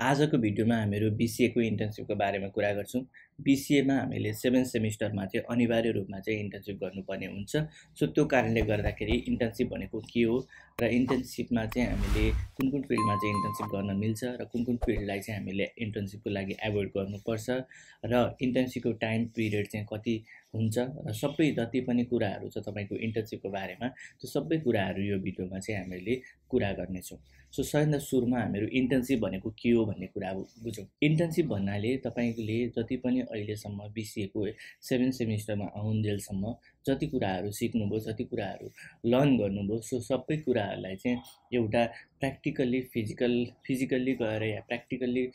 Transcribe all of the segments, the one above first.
आजको भिडियोमा हामीहरू बिसिएको इन्टर्नसिपको बारेमा कुरा गर्छौँ। बिसिएमा हामीले सेभेन सेमिस्टरमा चाहिँ अनिवार्य रूपमा चाहिँ इन्टर्नसिप गर्नुपर्ने हुन्छ। सो त्यो कारणले गर्दाखेरि इन्टर्नसिप भनेको के हो र इन्टर्नसिपमा चाहिँ हामीले कुन कुन फिल्डमा चाहिँ इन्टर्नसिप गर्न मिल्छ र कुन कुन फिल्डलाई चाहिँ हामीले इन्टर्नसिपको लागि एभोइड गर्नुपर्छ र इन्टर्नसिपको टाइम पिरियड चाहिँ कति हुन्छ। र सबै जति पनि कुराहरू छ तपाईँको इन्टर्नसिपको बारेमा त्यो सबै कुराहरू यो भिडियोमा चाहिँ हामीले कुरा गर्नेछौँ। सो सबैभन्दा सुरुमा हामीहरू इन्टर्नसिप भनेको के हो भन्ने कुरा बुझौँ। इन्टर्नसिप भन्नाले तपाईँले जति पनि अहिलेसम्म बिसिएको सेभेन सेमिस्टरमा आउन्जेलसम्म जति कुराहरू सिक्नुभयो जति कुराहरू लर्न गर्नुभयो सो सबै कुराहरूलाई चाहिँ एउटा प्र्याक्टिकल्ली फिजिकल फिजिकल्ली गएर या प्र्याक्टिकल्ली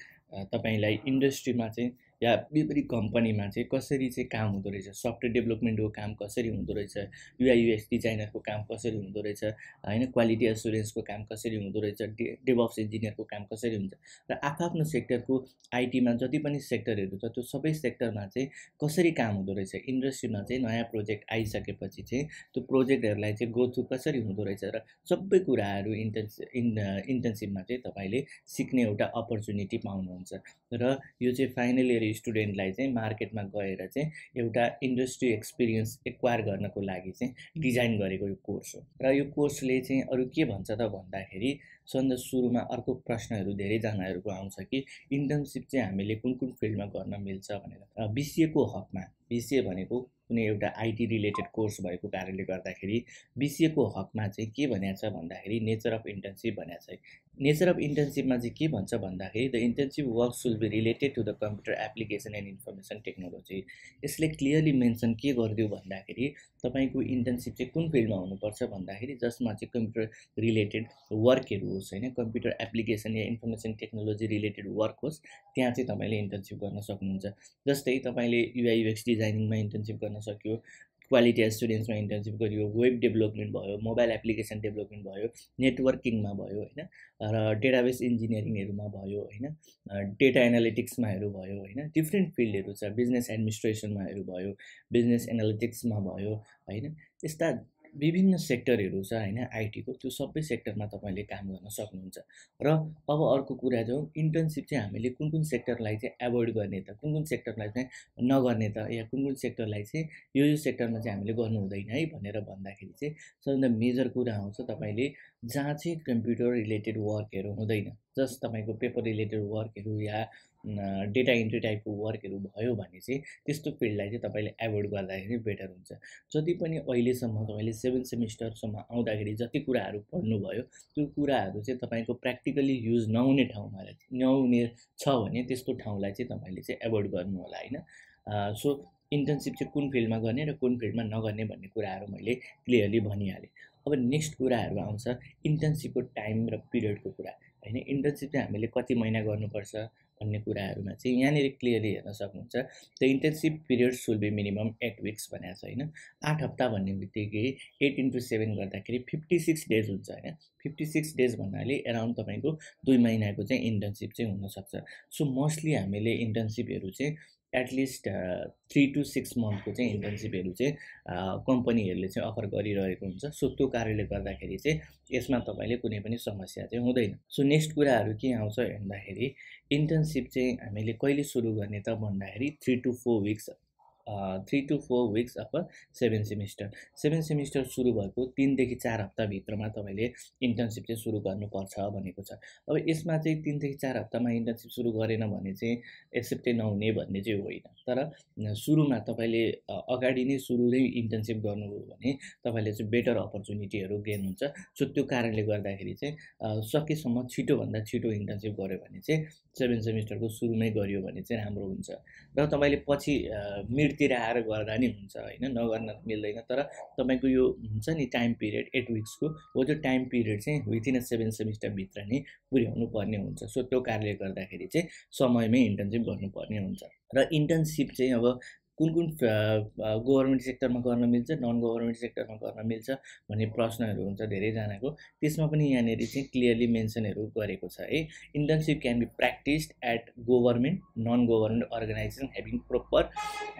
तपाईँलाई इन्डस्ट्रीमा चाहिँ या विपरी कम्पनीमा चाहिँ कसरी चाहिँ काम हुँदो रहेछ? सफ्टवेयर डेभलपमेन्टको काम कसरी हुँदो रहेछ? युआइयुएस डिजाइनरको काम कसरी हुँदो रहेछ? होइन क्वालिटी एसुरेन्सको काम कसरी हुँदो रहेछ? डे डेभअप्स इन्जिनियरको काम कसरी हुन्छ? र आफ्नो सेक्टरको आइटीमा जति पनि सेक्टरहरू छ त्यो सबै सेक्टरमा चाहिँ कसरी काम हुँदो रहेछ? इन्डस्ट्रीमा चाहिँ नयाँ प्रोजेक्ट आइसकेपछि चाहिँ त्यो प्रोजेक्टहरूलाई चाहिँ ग्रो थ्रु कसरी हुँदो रहेछ? र सबै कुराहरू इन्टर्नस इन् इन्टर्नसिपमा चाहिँ तपाईँले सिक्ने एउटा अपर्च्युनिटी पाउनुहुन्छ। र यो चाहिँ फाइनल इयर स्टुडेन्टलाई चाहिँ मार्केटमा गएर चाहिँ एउटा इन्डस्ट्री एक्सपिरियन्स एक्वायर गर्नको लागि चाहिँ डिजाइन गरेको यो कोर्स हो। र यो कोर्सले चाहिँ अरू के भन्छ त भन्दाखेरि सबभन्दा सुरुमा अर्को प्रश्नहरू धेरैजनाहरूको आउँछ कि इन्टर्नसिप चाहिँ हामीले कुन कुन फिल्डमा गर्न मिल्छ भनेर। बिसिएको हकमा? बिसिए भनेको कुनै एउटा आइटी रिलेटेड कोर्स भएको कारणले गर्दाखेरि बिसिएको हकमा चाहिँ के भनेको छ भन्दाखेरि नेचर अफ इन्टर्नसिप भनेको छ। नेचर अफ इन्टर्नसिपमा चाहिँ के भन्छ भन्दाखेरि the internship work shall be related to the computer application and information technology यसले क्लियरली मेन्सन के गरिदियो भन्दाखेरि तपाईँको इन्टर्नसिप चाहिँ कुन फिल्डमा हुनुपर्छ भन्दाखेरि जसमा चाहिँ कम्प्युटर रिलेटेड वर्कहरू होस् होइन कम्प्युटर एप्लिकेसन या इन्फर्मेसन टेक्नोलोजी रिलेटेड वर्क होस् त्यहाँ चाहिँ तपाईँले इन्टर्नसिप गर्न सक्नुहुन्छ। जस्तै तपाईँले युआइयुएक्स डिजाइनिङमा इन्टर्नसिप गर्न सक्यो। क्वालिटी एसुरेन्समा इन्टर्नसिप गरियो वेब डेभलपमेन्ट भयो मोबाइल एप्लिकेसन डेभलपमेन्ट भयो नेटवर्किङमा भयो होइन? र डेटाबेस इन्जिनियरिङहरूमा भयो होइन? डेटा एनालिटिक्समाहरू भयो होइन? डिफ्रेन्ट फिल्डहरू छ बिजनेस एडमिनिस्ट्रेसनमाहरू भयो बिजनेस एनालिटिक्समा भयो होइन? यस्ता विभिन्न सेक्टरहरू छ होइन आइटीको त्यो सबै सेक्टरमा तपाईँले काम गर्न सक्नुहुन्छ। र अब अर्को कुरा जो इन्टर्नसिप चाहिँ हामीले कुन कुन सेक्टरलाई चाहिँ एभोइड गर्ने त कुन कुन सेक्टरलाई चाहिँ नगर्ने त या कुन कुन सेक्टरलाई चाहिँ यो यो सेक्टरमा चाहिँ हामीले गर्नु हुँदैन है भनेर भन्दाखेरि चाहिँ सबभन्दा मेजर कुरा आउँछ तपाईँले जहाँ चाहिँ कम्प्युटर रिलेटेड वर्कहरू हुँदैन जस्ट तपाईँको पेपर रिलेटेड वर्कहरू या डेटा इन्ट्री टाइपको वर्कहरू भयो भने चाहिँ त्यस्तो फिल्डलाई चाहिँ तपाईँले एभोइड गर्दाखेरि बेटर हुन्छ। जति पनि अहिलेसम्म तपाईँले सेभेन सेमिस्टरसम्म आउँदाखेरि जति कुराहरू पढ्नुभयो त्यो कुराहरू चाहिँ तपाईँको प्र्याक्टिकली युज नहुने ठाउँमा नहुने छ भने त्यस्तो ठाउँलाई चाहिँ तपाईँले चाहिँ एभोइड गर्नु होला होइन? सो इन्टर्नसिप चाहिँ कुन फिल्डमा गर्ने र कुन फिल्डमा नगर्ने भन्ने कुराहरू मैले क्लियरली भनिहालेँ। अब नेक्स्ट कुराहरू आउँछ इन्टर्नसिपको टाइम र पिरियडको कुरा होइन? इन्टर्नसिप चाहिँ हामीले कति महिना गर्नुपर्छ? भन्ने कुराहरूमा चाहिँ यहाँनिर क्लियरली हेर्न सक्नुहुन्छ the internship period shall be minimum eight weeks भनेको छ होइन? आठ हप्ता भन्ने बित्तिकै एट इन्टु सेभेन गर्दाखेरि फिफ्टी सिक्स डेज हुन्छ होइन? फिफ्टी सिक्स डेज भन्नाले एराउन्ड तपाईँको दुई महिनाको चाहिँ इन्टर्नसिप चाहिँ हुनसक्छ। सो मोस्टली हामीले इन्टर्नसिपहरू चाहिँ at least three to six मन्थको चाहिँ इन्टर्नसिपहरू चाहिँ कम्पनीहरूले चाहिँ अफर गरिरहेको हुन्छ। सो त्यो कारणले गर्दाखेरि चाहिँ यसमा तपाईँले कुनै पनि समस्या चाहिँ हुँदैन। सो नेक्स्ट कुराहरू के आउँछ भन्दाखेरि इन्टर्नसिप चाहिँ हामीले कहिले सुरु गर्ने त भन्दाखेरि three to four weeks three to four weeks of seven semester seven semester सुरु भएको तिनदेखि चार हप्ताभित्रमा तपाईँले इन्टर्नसिप चाहिँ सुरु गर्नुपर्छ भनेको छ। अब यसमा चाहिँ तिनदेखि चार हप्तामा इन्टर्नसिप सुरु गरेन भने चाहिँ एक्सेप्टै नहुने भन्ने चाहिँ होइन। तर सुरुमा तपाईँले अगाडि नै सुरु नै इन्टर्नसिप गर्नुभयो भने तपाईँले चाहिँ बेटर अपर्च्युनिटीहरू गेन हुन्छ। सो त्यो कारणले गर्दाखेरि चाहिँ सकेसम्म छिटोभन्दा छिटो इन्टर्नसिप गऱ्यो भने चाहिँ सेभेन सेमिस्टरको सुरुमै गरियो भने चाहिँ राम्रो हुन्छ। र तपाईँले पछि मिड तिर आएर गर्दा नि हुन्छ होइन नगर्न मिल्दैन। तर तपाईँको यो हुन्छ नि टाइम पिरियड एट विक्सको हो त्यो टाइम पिरियड चाहिँ विथिन अ सेभेन सेमिस्टरभित्र नै पुर्याउनु पर्ने हुन्छ। सो त्यो कारणले गर्दाखेरि चाहिँ समयमै इन्टर्नसिप गर्नुपर्ने हुन्छ। र इन्टर्नसिप चाहिँ अब कुन कुन गभर्मेन्ट सेक्टरमा गर्न मिल्छ नन गभर्मेन्ट सेक्टरमा गर्न मिल्छ भन्ने प्रश्नहरू हुन्छ धेरैजनाको। त्यसमा पनि यहाँनिर चाहिँ क्लियरली मेन्सनहरू गरेको छ है। Internship can be practised at government non government organisation having proper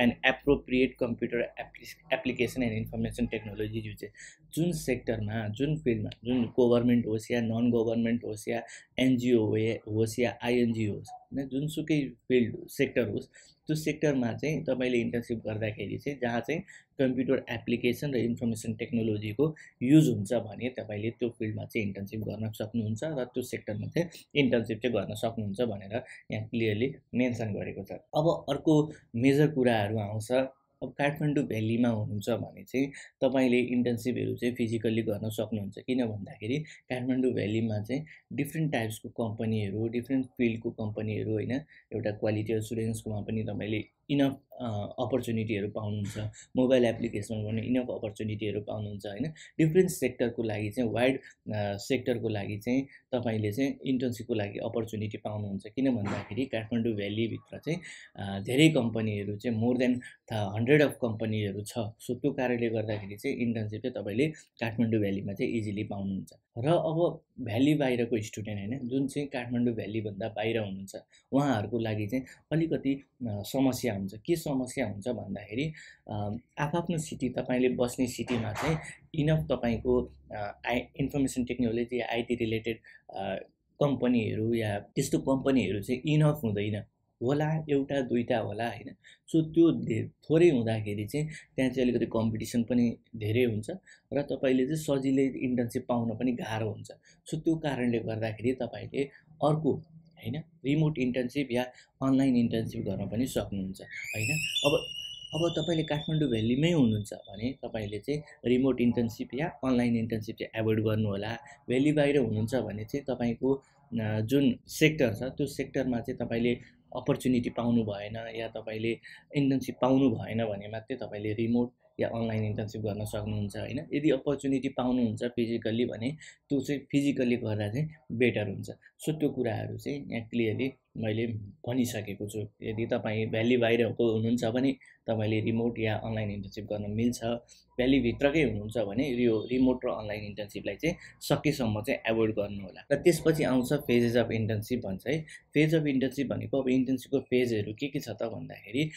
and appropriate computer appli application and information technology uses जुन सेक्टरमा जुन फिल्डमा जुन गभर्मेन्ट होस् या नन गभर्मेन्ट होस् या एनजिओ होस् या आइएनजिओ होस् होइन जुनसुकै फिल्ड सेक्टर होस् त्यो सेक्टरमा चाहिँ तपाईँले इन्टर्नसिप गर्दाखेरि चाहिँ जहाँ चाहिँ कम्प्युटर एप्लिकेसन र इन्फर्मेसन टेक्नोलोजीको युज हुन्छ भने तपाईँले त्यो फिल्डमा चाहिँ इन्टर्नसिप गर्न सक्नुहुन्छ र त्यो सेक्टरमा चाहिँ इन्टर्नसिप चाहिँ गर्न सक्नुहुन्छ भनेर यहाँ क्लियरली मेन्सन गरेको छ। अब अर्को मेजर कुराहरू आउँछ। अब काठमाडौँ भ्यालीमा हुनुहुन्छ भने चाहिँ तपाईँले इन्टर्नसिपहरू चाहिँ फिजिकल्ली गर्न सक्नुहुन्छ। किन भन्दाखेरि काठमाडौँ भ्यालीमा चाहिँ डिफ्रेन्ट टाइप्सको कम्पनीहरू डिफ्रेन्ट फिल्डको कम्पनीहरू होइन एउटा क्वालिटी एसुरेन्सकोमा पनि तपाईँले इनफ अपर्च्युनिटीहरू पाउनुहुन्छ मोबाइल एप्लिकेसनमा पनि इनफ अपर्च्युनिटीहरू पाउनुहुन्छ होइन? डिफ्रेन्ट सेक्टरको लागि चाहिँ वाइड सेक्टरको लागि चाहिँ तपाईँले चाहिँ इन्टर्नसिपको लागि अपर्च्युनिटी पाउनुहुन्छ। किन भन्दाखेरि काठमाडौँ भ्यालीभित्र चाहिँ धेरै कम्पनीहरू चाहिँ मोर देन हन्ड्रेड अफ कम्पनीहरू छ। सो त्यो कारणले गर्दाखेरि चाहिँ इन्टर्नसिप चाहिँ तपाईँले काठमाडौँ भ्यालीमा चाहिँ इजिली पाउनुहुन्छ। र अब भ्याली बाहिरको स्टुडेन्ट होइन? जुन चाहिँ काठमाडौँ भ्यालीभन्दा बाहिर हुनुहुन्छ उहाँहरूको लागि चाहिँ अलिकति समस्या हुन्छ के समस्या हुन्छ भन्दाखेरि आफ्नो सिटी तपाईँले बस्ने सिटीमा चाहिँ इनफ तपाईँको I information technology IT related कम्पनीहरू या त्यस्तो कम्पनीहरू चाहिँ इनफ हुँदैन। होला एउटा दुइटा होला होइन। सो त्यो थोरै हुँदाखेरि चाहिँ त्यहाँ चाहिँ अलिकति कम्पिटिसन पनि धेरै हुन्छ र तपाईँले चाहिँ सजिलै इन्टर्नसिप पाउन पनि गाह्रो हुन्छ। सो त्यो कारणले गर्दाखेरि तपाईँले अर्को होइन? रिमोट इन्टर्नसिप या अनलाइन इन्टर्नसिप गर्न पनि सक्नुहुन्छ होइन? अब अब तपाईँले काठमाडौँ भ्यालीमै हुनुहुन्छ भने तपाईँले चाहिँ रिमोट इन्टर्नसिप या अनलाइन इन्टर्नसिप चाहिँ एभोइड गर्नुहोला। भ्याली बाहिर हुनुहुन्छ भने चाहिँ तपाईँको जुन सेक्टर छ त्यो सेक्टरमा चाहिँ तपाईँले अपर्च्युनिटी पाउनु भएन या तपाईँले इन्टर्नसिप पाउनु भएन भने मात्रै तपाईँले रिमोट या अनलाइन इन्टर्नसिप गर्न सक्नुहुन्छ होइन? यदि अपर्च्युनिटी पाउनुहुन्छ फिजिकल्ली भने त्यो चाहिँ फिजिकल्ली गर्दा चाहिँ बेटर हुन्छ। सो त्यो कुराहरू चाहिँ यहाँ क्लियरली मैले भनिसकेको छु। यदि तपाईँ भ्याली बाहिरको हुनुहुन्छ भने तपाईँले रिमोट या अनलाइन इन्टर्नसिप गर्न मिल्छ भ्यालीभित्रकै हुनुहुन्छ भने यो रिमोट र अनलाइन इन्टर्नसिपलाई चाहिँ सकेसम्म चाहिँ एभोइड गर्नु होला र त्यसपछि आउँछ फेजेस अफ इन्टर्नसिप भन्छ है। फेज अफ इन्टर्नसिप भनेको अब इन्टर्नसिपको फेजहरू के के छ त भन्दाखेरि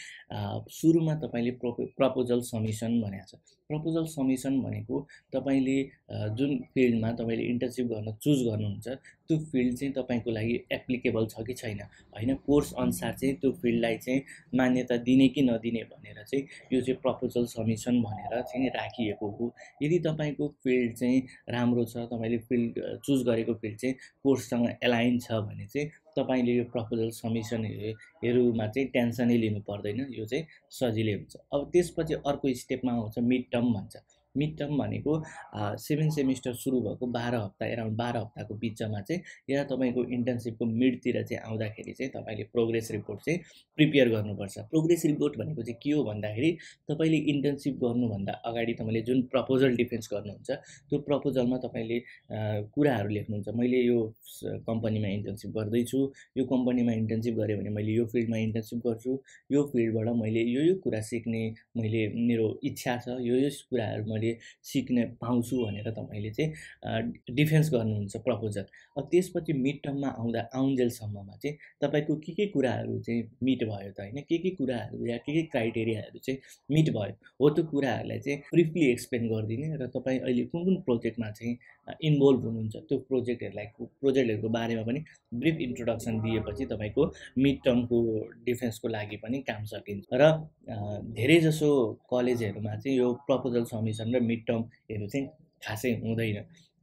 सुरुमा तपाईँले प्रोपो प्रपोजल समिसन भनेको छ। प्रपोजल समिसन भनेको तपाईँले जुन फिल्डमा तपाईँले इन्टर्नसिप गर्न चुज गर्नुहुन्छ त्यो फिल्ड चाहिँ तपाईँको लागि एप्लिकेबल छ कि छैन? होइन कोर्स अनुसार चाहिँ त्यो फिल्डलाई चाहिँ मान्यता दिने कि नदिने भनेर चाहिँ यो चाहिँ प्रपोजल समिसन भनेर चाहिँ राखिएको हो। यदि तपाईँको फिल्ड चाहिँ राम्रो छ तपाईँले फिल्ड चुज गरेको फिल्ड चाहिँ कोर्ससँग एलाइन छ भने चाहिँ तपाईँले यो प्रपोजल समिसनहरूमा चाहिँ टेन्सनै लिनु पर्दैन यो चाहिँ सजिलै हुन्छ। अब त्यसपछि अर्को स्टेपमा आउँछ मिड टर्म भन्छ। मिड टर्म भनेको सेभेन सेमिस्टर सुरु भएको बाह्र हप्ता एराउन्ड बाह्र हप्ताको बिचमा चाहिँ या तपाईँको इन्टर्नसिपको मिडतिर चाहिँ आउँदाखेरि चाहिँ तपाईँले प्रोग्रेस रिपोर्ट चाहिँ प्रिपेयर गर्नुपर्छ। प्रोग्रेस रिपोर्ट भनेको चाहिँ के हो भन्दाखेरि तपाईँले इन्टर्नसिप गर्नुभन्दा अगाडि तपाईँले जुन प्रपोजल डिफेन्स गर्नुहुन्छ त्यो प्रपोजलमा तपाईँले कुराहरू लेख्नुहुन्छ। मैले यो कम्पनीमा इन्टर्नसिप गर्दैछु यो कम्पनीमा इन्टर्नसिप गरेँ भने मैले यो फिल्डमा इन्टर्नसिप गर्छु यो फिल्डबाट मैले यो यो कुरा सिक्ने मैले मेरो इच्छा छ यो यो कुराहरू मैले सिक्ने पाउँछु भनेर तपाईँले चाहिँ डिफेन्स गर्नुहुन्छ प्रपोजल। अब त्यसपछि मिड टर्ममा आउँदा आउन्जेलसम्ममा चाहिँ तपाईँको के के कुराहरू चाहिँ मिट भयो त होइन? के के कुराहरू या के के क्राइटेरियाहरू चाहिँ मिट भयो? हो त्यो कुराहरूलाई चाहिँ ब्रिफली एक्सप्लेन गरिदिने र तपाईँ अहिले कुन कुन प्रोजेक्टमा चाहिँ इन्भल्भ हुनुहुन्छ। त्यो प्रोजेक्टहरूलाई प्रोजेक्टहरूको बारेमा पनि ब्रिफ इन्ट्रोडक्सन दिएपछि तपाईँको मिड टर्मको डिफेन्सको लागि पनि काम सकिन्छ। र धेरैजसो कलेजहरूमा चाहिँ यो प्रपोजल समिसन र मिड टर्महरू चाहिँ खासै हुँदैन।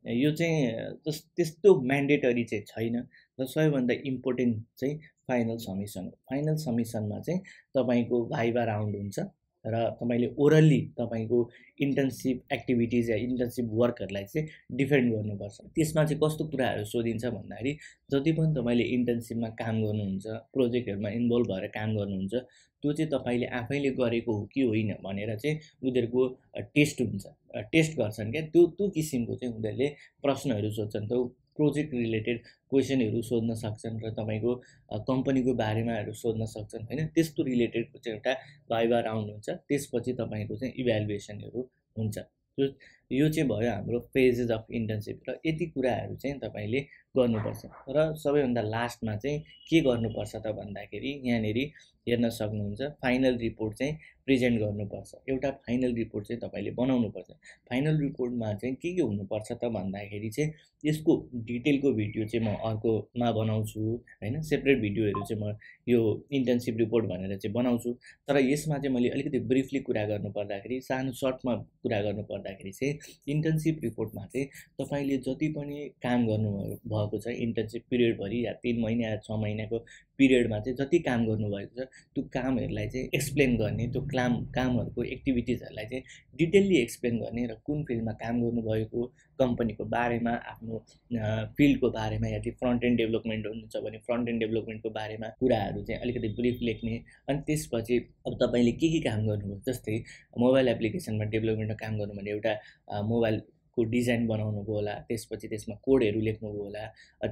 यो चाहिँ त्यस्तो म्यान्डेटरी चाहिँ छैन। र सबैभन्दा इम्पोर्टेन्ट चाहिँ फाइनल समिसन हो। फाइनल समिसनमा चाहिँ तपाईँको भाइबा राउन्ड हुन्छ। र तपाईँले ओरल्ली तपाईँको इन्टर्नसिप एक्टिभिटिज या इन्टर्नसिप वर्कहरूलाई चाहिँ डिफेन्ड गर्नुपर्छ। त्यसमा चाहिँ कस्तो कुराहरू सोधिन्छ भन्दाखेरि जति पनि तपाईँले इन्टर्नसिपमा काम गर्नुहुन्छ प्रोजेक्टहरूमा इन्भल्भ भएर काम गर्नुहुन्छ त्यो चाहिँ तपाईँले आफैले गरेको हो कि होइन भनेर चाहिँ उनीहरूको टेस्ट हुन्छ। टेस्ट गर्छन् क्या। त्यो त्यो किसिमको चाहिँ उनीहरूले प्रश्नहरू सोध्छन्। त प्रोजेक्ट रिलेटेड क्वेसनहरू सोध्न सक्छन् र तपाईँको कम्पनीको बारेमाहरू सोध्न सक्छन् होइन? त्यस्तो रिलेटेडको चाहिँ एउटा भाइबा राउन्ड हुन्छ त्यसपछि तपाईँको चाहिँ इभ्यालुएसनहरू हुन्छ। यो चाहिँ भयो हाम्रो फेजेस अफ इन्टर्नसिप र यति कुराहरू चाहिँ तपाईँले गर्नुपर्छ। र सबैभन्दा लास्टमा चाहिँ के गर्नुपर्छ त भन्दाखेरि यहाँनिर हेर्न सक्नुहुन्छ फाइनल रिपोर्ट चाहिँ प्रेजेन्ट गर्नुपर्छ। एउटा फाइनल रिपोर्ट चाहिँ तपाईँले बनाउनुपर्छ। फाइनल रिपोर्टमा चाहिँ के के हुनुपर्छ त भन्दाखेरि चाहिँ यसको डिटेलको भिडियो चाहिँ म अर्कोमा बनाउँछु होइन? सेपरेट भिडियोहरू चाहिँ म यो इन्टर्नसिप रिपोर्ट भनेर चाहिँ बनाउँछु। तर यसमा चाहिँ मैले अलिकति ब्रिफली कुरा गर्नु पर्दाखेरि सानो सर्टमा कुरा गर्नु पर्दाखेरि चाहिँ इन्टर्नसिप रिपोर्टमा चाहिँ तपाईँले जति पनि काम गर्नु भएको छ। इन्टर्नसिप पिरियडभरि या तिन महिना या छ महिनाको पिरियडमा चाहिँ जति काम गर्नुभएको छ त्यो कामहरूलाई चाहिँ एक्सप्लेन गर्ने त्यो काम कामहरूको एक्टिभिटिजहरूलाई चाहिँ डिटेल्ली एक्सप्लेन गर्ने र कुन फिल्डमा काम गर्नुभएको कम्पनीको बारेमा आफ्नो फिल्डको बारेमा यदि फ्रन्ट एन्ड डेभलपमेन्ट हुनुहुन्छ भने फ्रन्ट एन्ड डेभलपमेन्टको बारेमा कुराहरू चाहिँ अलिकति ब्रिफ लेख्ने अनि त्यसपछि अब तपाईँले के के काम गर्नुभयो? जस्तै मोबाइल एप्लिकेसनमा डेभलपमेन्टमा काम गर्नु भने एउटा मोबाइल को डिजाइन बनाउनुभयो होला त्यसपछि त्यसमा कोडहरू लेख्नुभयो होला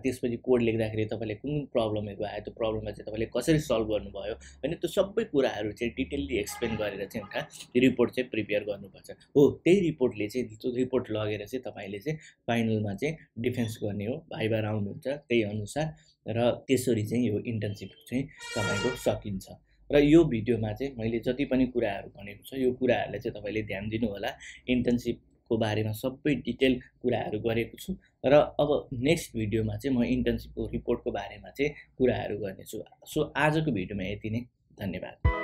त्यसपछि कोड लेख्दाखेरि तपाईँले कुन कुन प्रब्लमहरू आयो त्यो प्रब्लमलाई चाहिँ तपाईँले कसरी सल्भ गर्नुभयो होइन त्यो सबै कुराहरू चाहिँ डिटेल्ली एक्सप्लेन गरेर चाहिँ एउटा रिपोर्ट चाहिँ प्रिपेयर गर्नुपर्छ। हो त्यही रिपोर्टले चाहिँ त्यो रिपोर्ट लगेर चाहिँ तपाईँले चाहिँ फाइनलमा चाहिँ डिफेन्स गर्ने हो भाइबा राउन्ड हुन्छ त्यही अनुसार र त्यसरी चाहिँ यो इन्टर्नसिप चाहिँ तपाईँको सकिन्छ। र यो भिडियोमा चाहिँ मैले जति पनि कुराहरू भनेको छ यो कुराहरूलाई चाहिँ तपाईँले ध्यान दिनु होला इन्टर्नसिप को बारेमा सबै डिटेल कुराहरू गरेको छु। र अब नेक्स्ट भिडियोमा चाहिँ म इन्टर्नसिपको रिपोर्टको बारेमा चाहिँ कुराहरू गर्नेछु। सो आजको भिडियोमा यति नै। धन्यवाद।